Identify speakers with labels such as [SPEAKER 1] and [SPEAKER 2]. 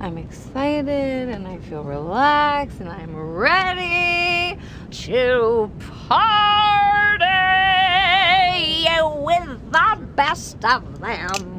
[SPEAKER 1] I'm excited and I feel relaxed and I'm ready to party with the best of them.